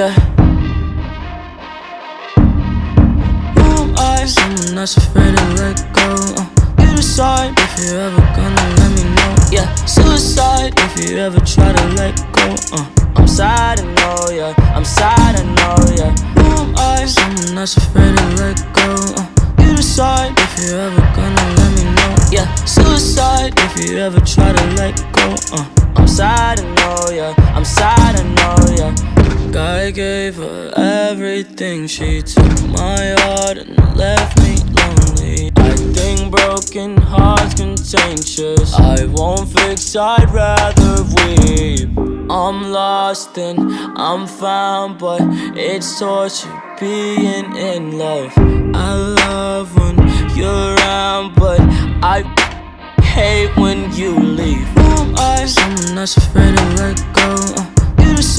Yeah. You are someone that's afraid to let go. Uh, you decide if you're ever gonna let me know. Yeah, suicide if you ever try to let go. Uh, I'm sad, I know, yeah. I'm sad, I know, yeah. You are someone that's afraid to let go. Uh, you decide if you're ever gonna let me know. Yeah, suicide if you ever try to let go. Uh, I'm sad, I know, yeah. I'm sad, I know, yeah. God gave her everything. She took my heart and left me lonely. I think broken hearts contagious. I won't fix, I'd rather weep. I'm lost and I'm found, but it's torture being in love. I love when you're around, but I hate when you leave. I'm not afraid to let go.